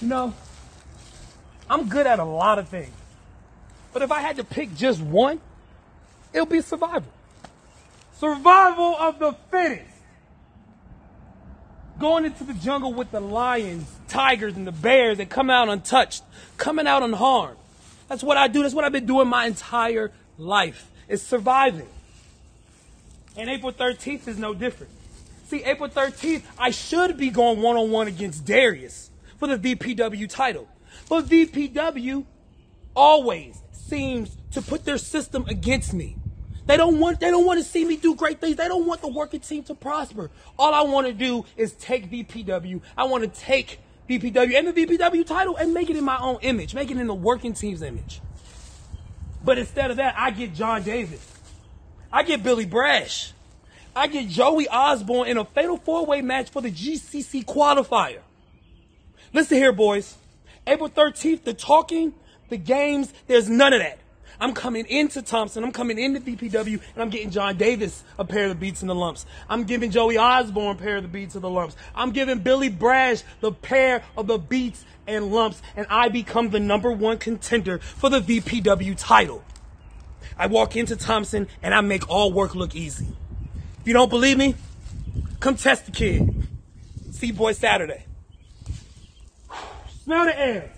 You know, I'm good at a lot of things. But if I had to pick just one, it'll be survival. Survival of the fittest. Going into the jungle with the lions, tigers, and the bears that come out untouched, coming out unharmed. That's what I do. That's what I've been doing my entire life. Is surviving. And April 13th is no different. See, April 13th, I should be going one on one against Darius for the VPW title. But VPW always seems to put their system against me. They don't want they don't want to see me do great things. They don't want the working team to prosper. All I want to do is take VPW. I want to take VPW and the VPW title and make it in my own image, make it in the working team's image. But instead of that, I get John Davis. I get Billy Brash. I get Joey Osborne in a fatal four-way match for the GCC qualifier. Listen here, boys. April 13th, the talking, the games, there's none of that. I'm coming into Thompson. I'm coming into VPW, and I'm getting John Davis a pair of the beats and the lumps. I'm giving Joey Osborne a pair of the beats and the lumps. I'm giving Billy Brash the pair of the beats and lumps, and I become the number one contender for the VPW title. I walk into Thompson, and I make all work look easy. If you don't believe me, come test the kid. See you boy Saturday. Smell the air.